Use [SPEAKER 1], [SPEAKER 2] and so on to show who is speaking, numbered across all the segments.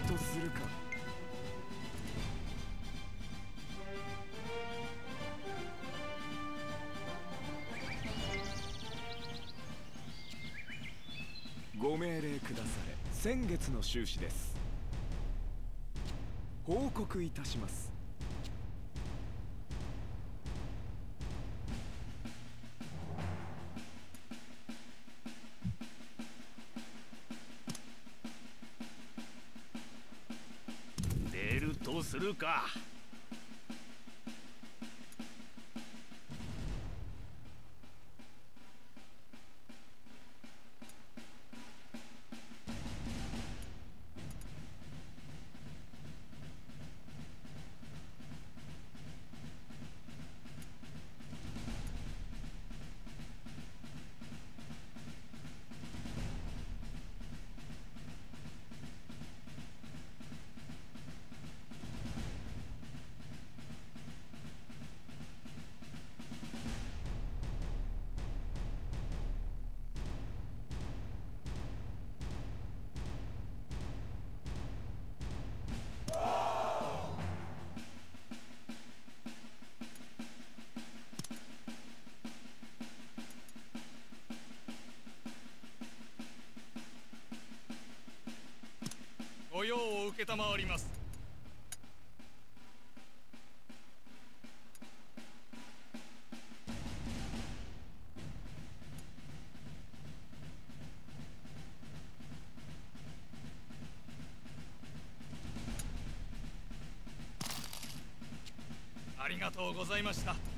[SPEAKER 1] るとするか。ご命令くだされ。先月の収支です。報告いたします。
[SPEAKER 2] るか。
[SPEAKER 3] 承ります。ありがとうございました。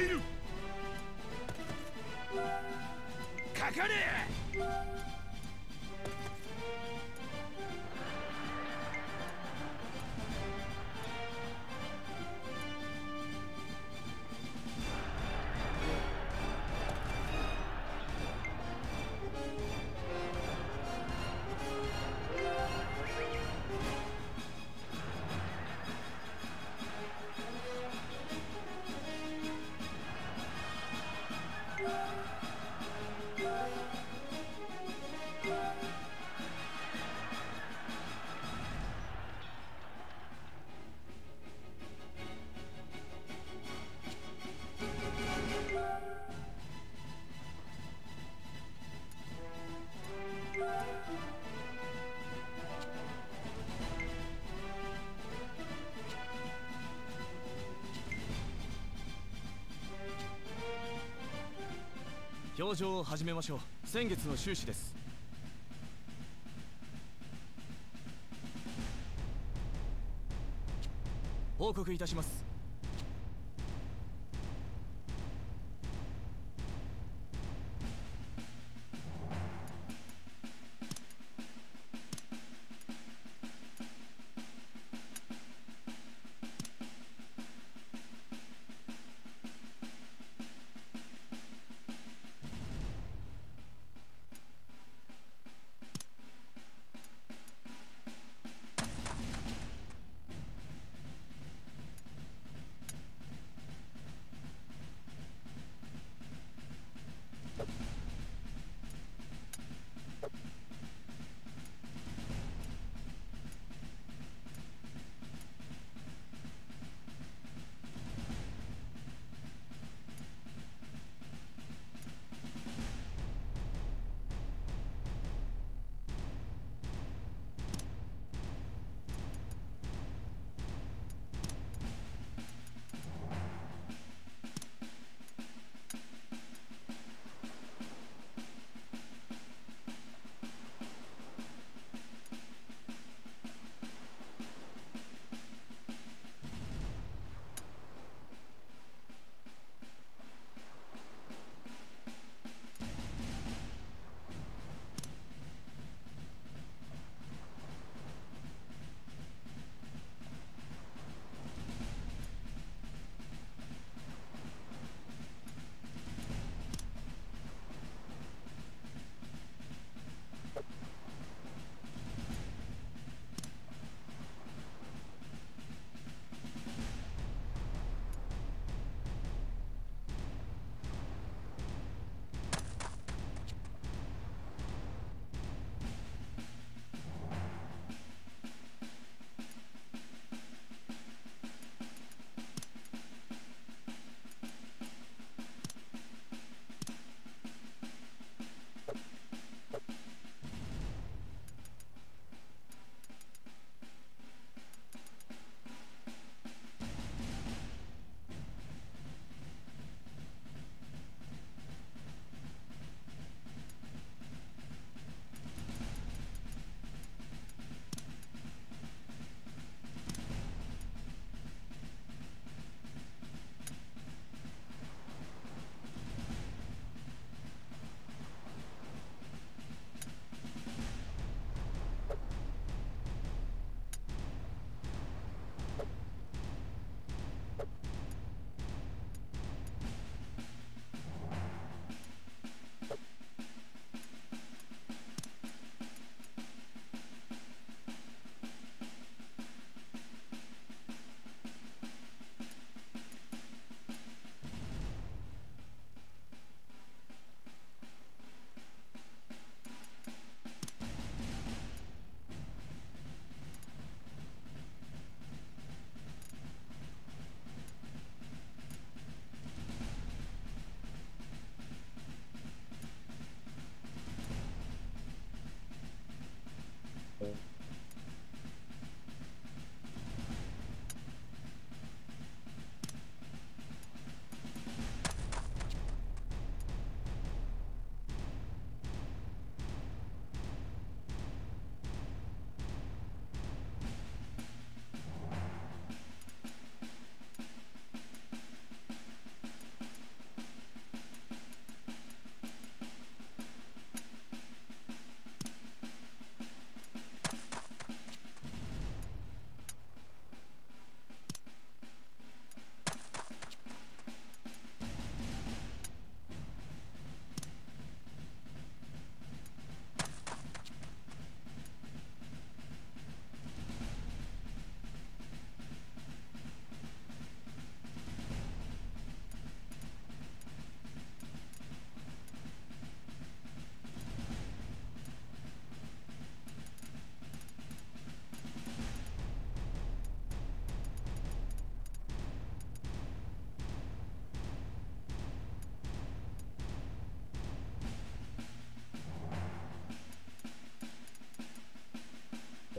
[SPEAKER 2] 場へ参る。
[SPEAKER 3] 表情を始めましょう。先月の収支です。報告いたします。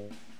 [SPEAKER 3] people.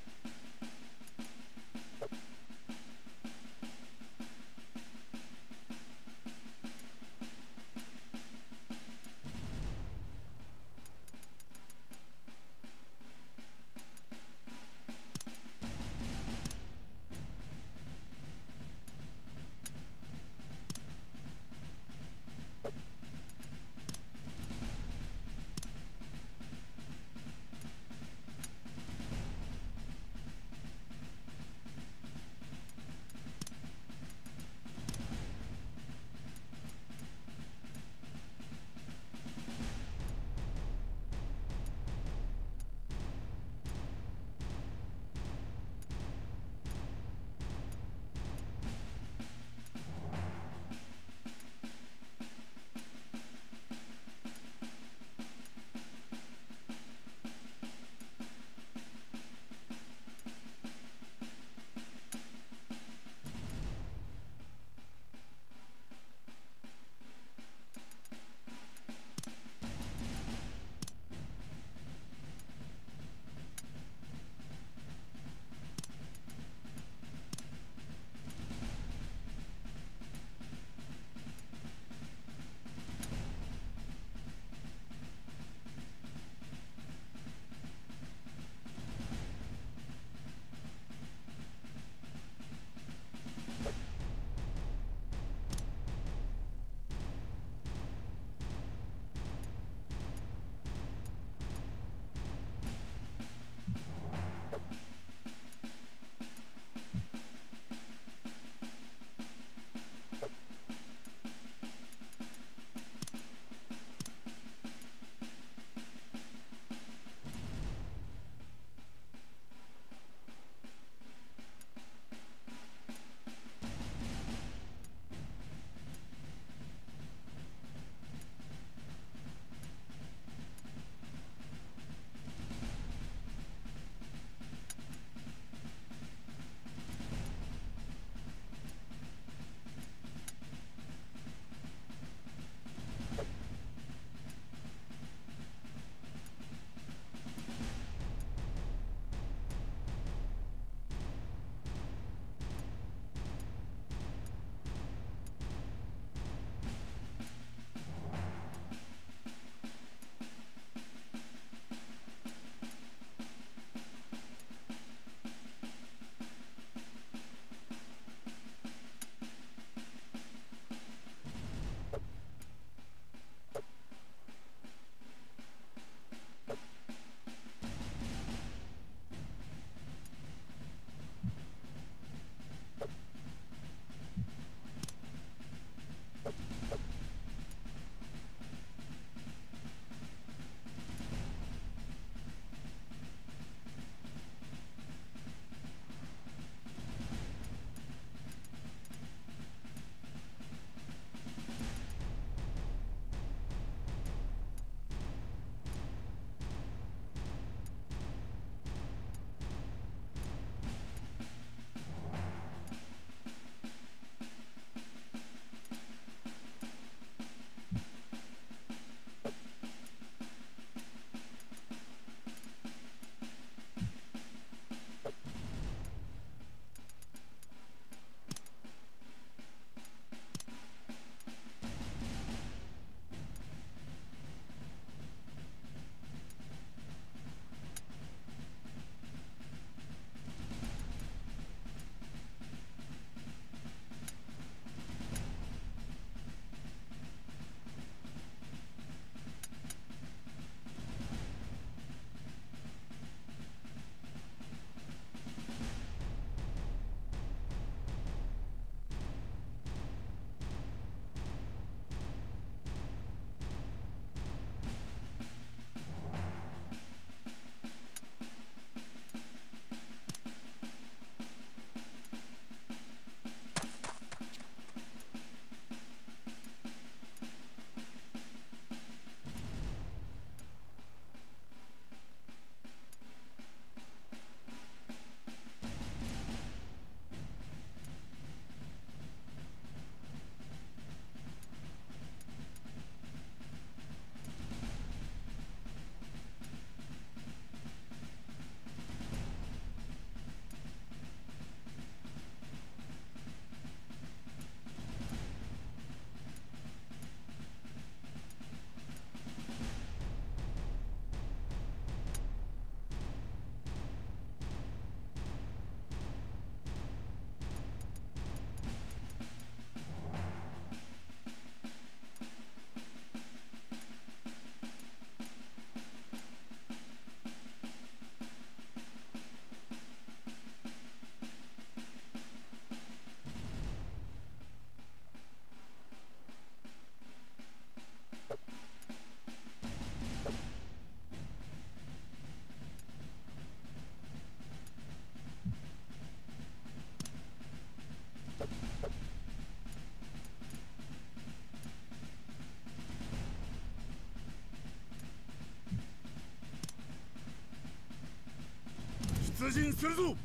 [SPEAKER 4] 出陣するぞ。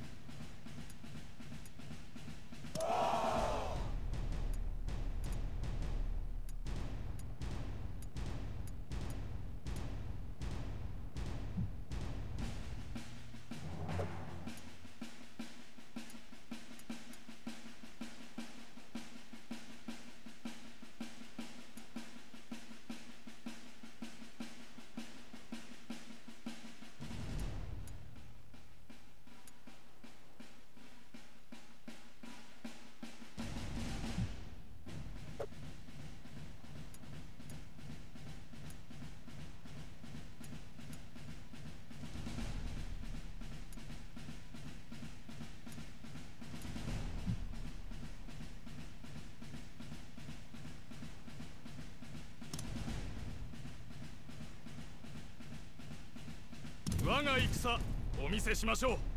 [SPEAKER 2] 我が戦お見せしましょう。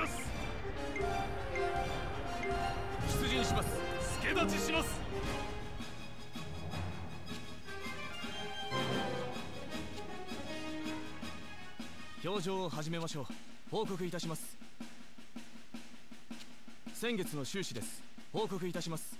[SPEAKER 2] 勢いたす。
[SPEAKER 3] 出陣します。
[SPEAKER 2] 助立ちします。
[SPEAKER 3] 表情を始めましょう。報告いたします。先月の収支です。報告いたします。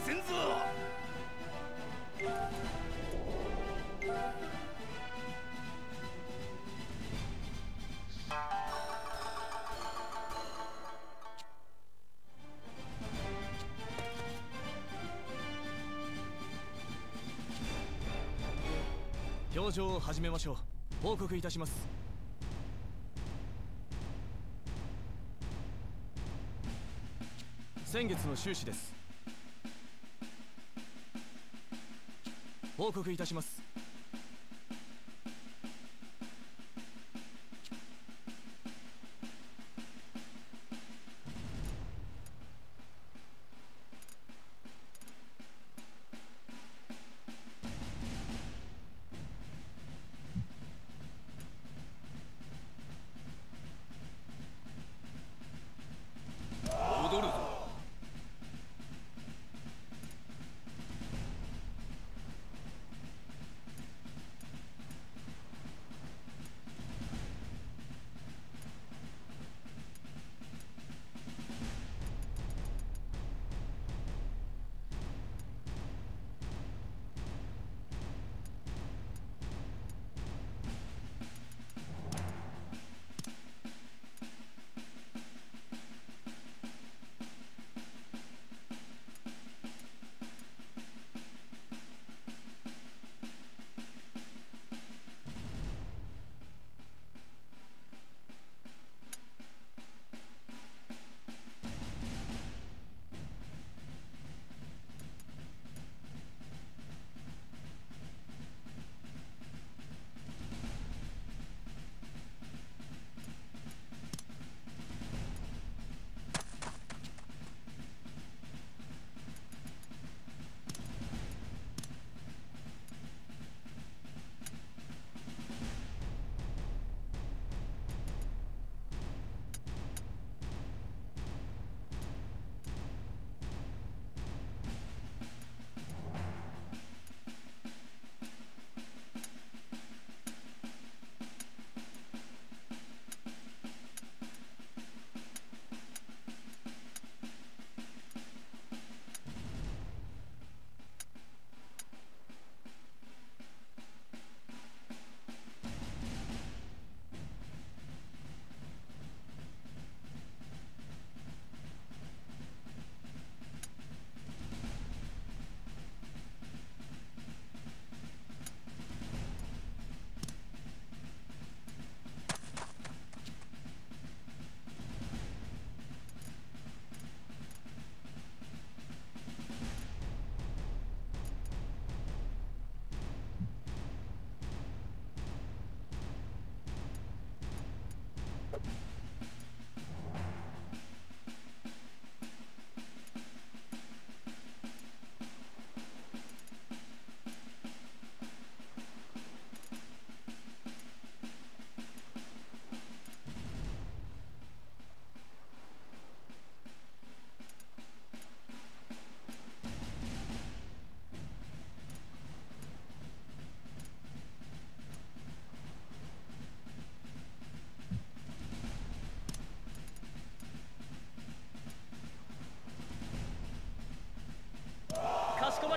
[SPEAKER 2] はせんぞ。
[SPEAKER 3] を始めましょう。報告いたします。先月の収支です。報告いたします。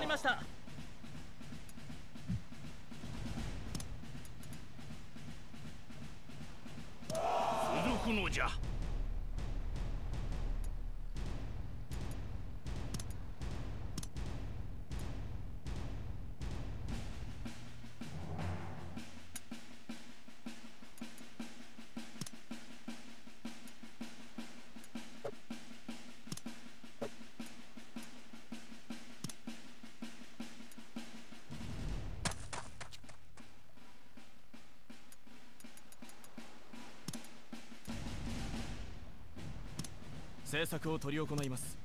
[SPEAKER 3] りました。
[SPEAKER 2] 続くのじゃ。
[SPEAKER 3] 政策を執り行います。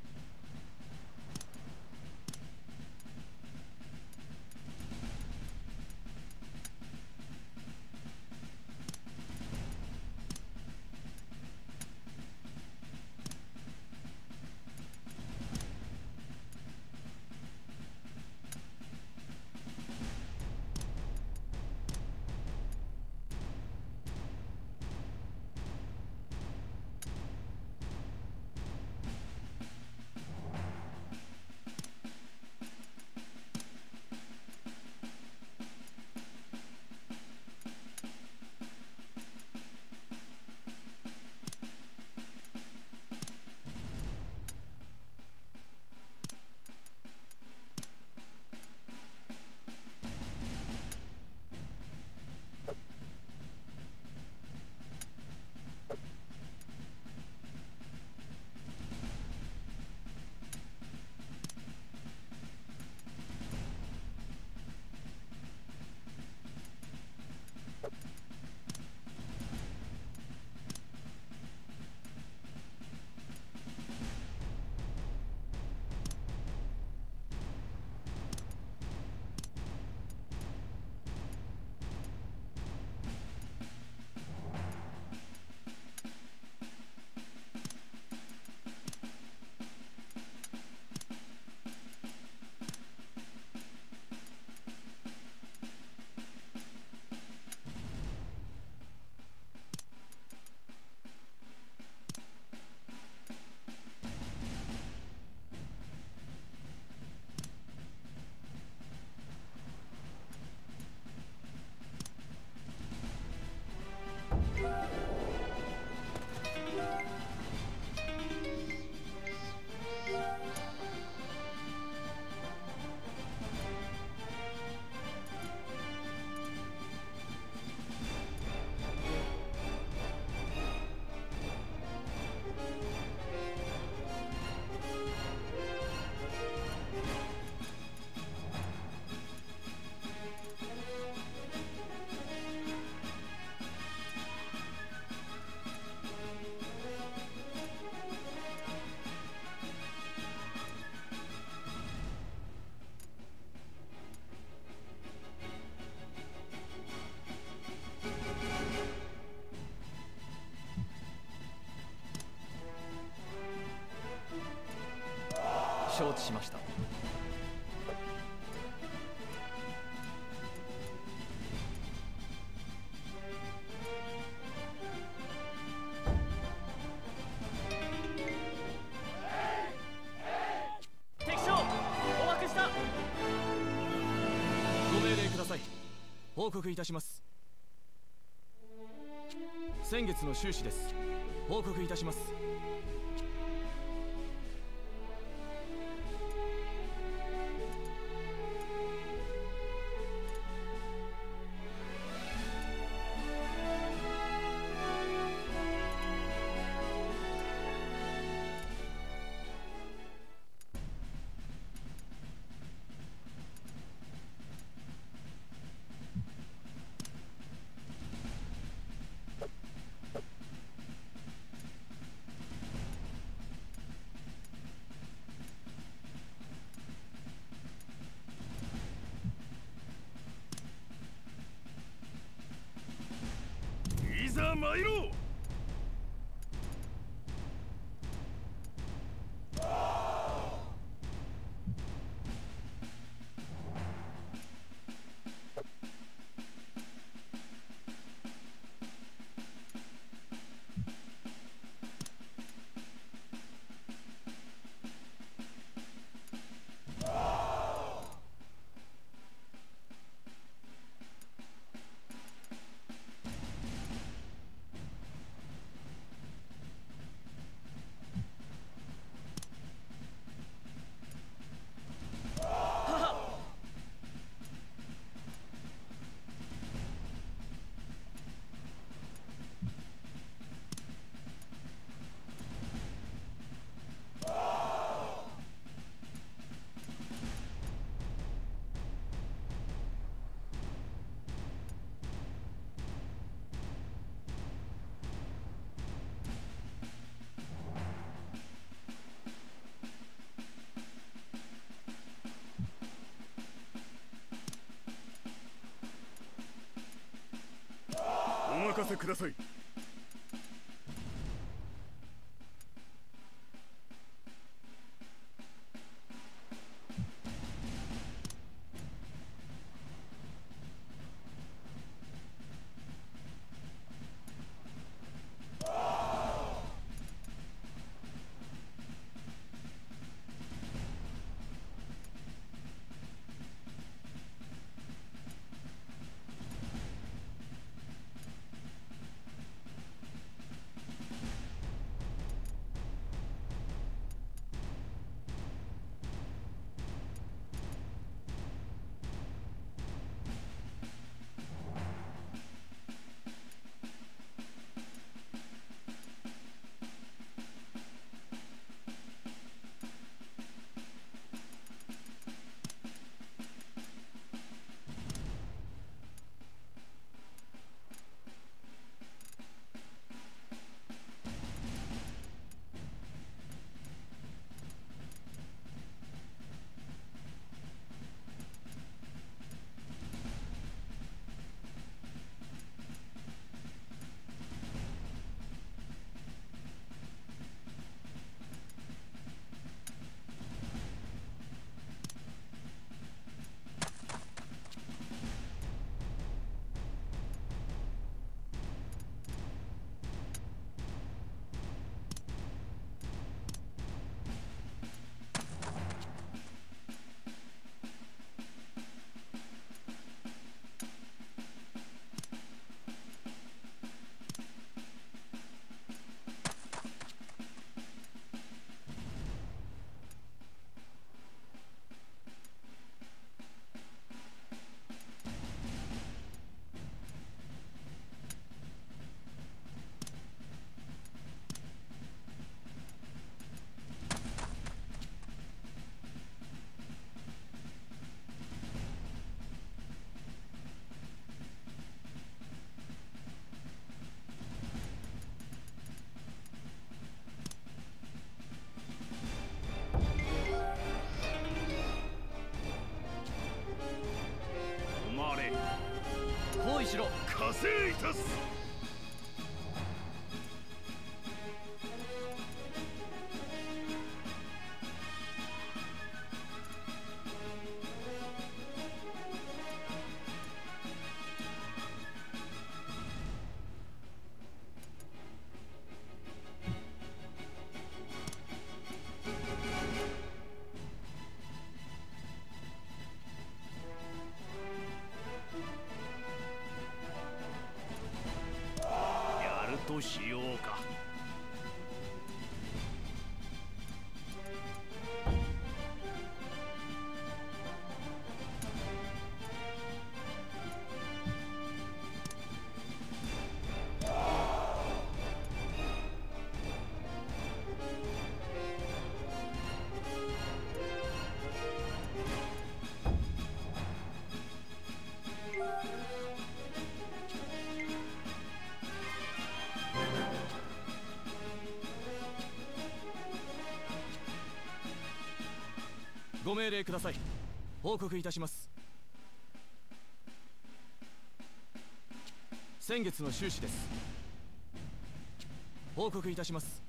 [SPEAKER 3] 承知しました。敵将捕獲した。ご命令ください。報告いたします。先月の収支です。報告いたします
[SPEAKER 2] 参ろう。任せください。
[SPEAKER 3] しろ。
[SPEAKER 2] 加勢いたす。
[SPEAKER 3] ご命令ください。報告いたします。先月の収支です。報告いたします。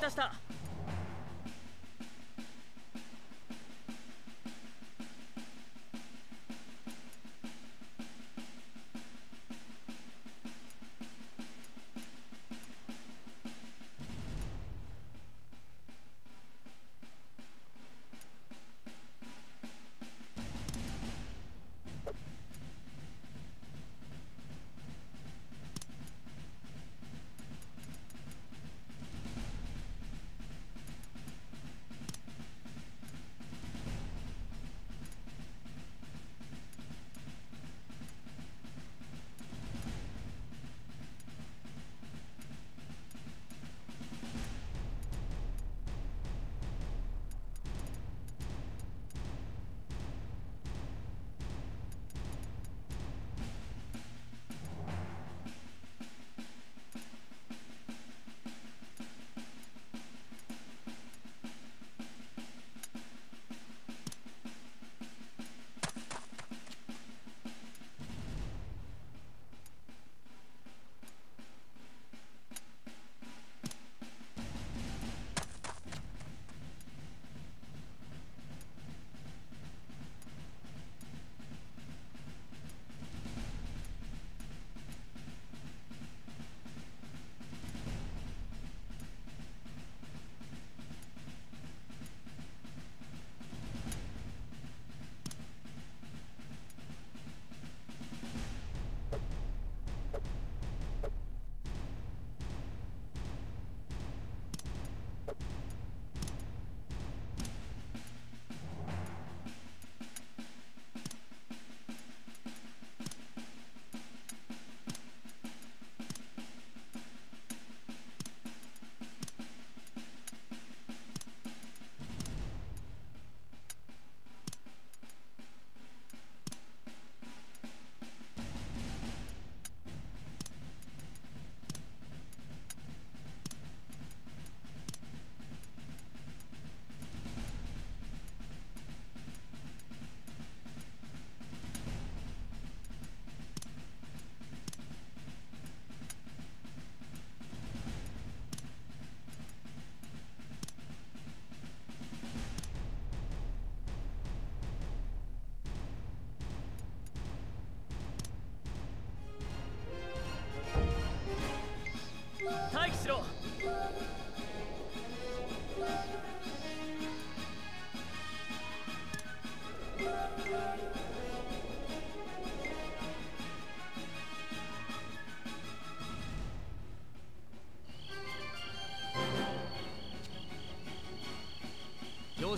[SPEAKER 5] いたした。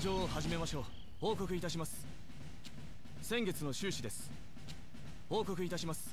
[SPEAKER 3] 場を始めましょう。報告いたします。先月の収支です。報告いたします。